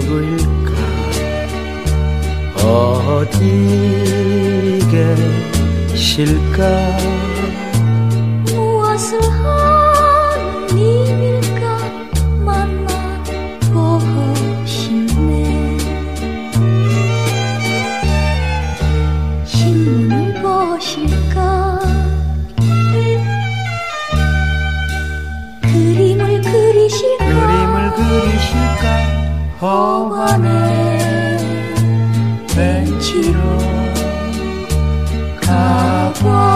누구일까? 어디 계실까? 허관의 벤치로 가봐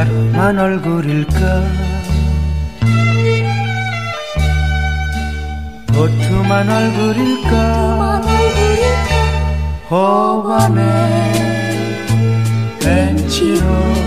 갸름한 얼굴일까? 도톰한 얼굴일까? 만 얼굴일까? 호반의 벤치로. 가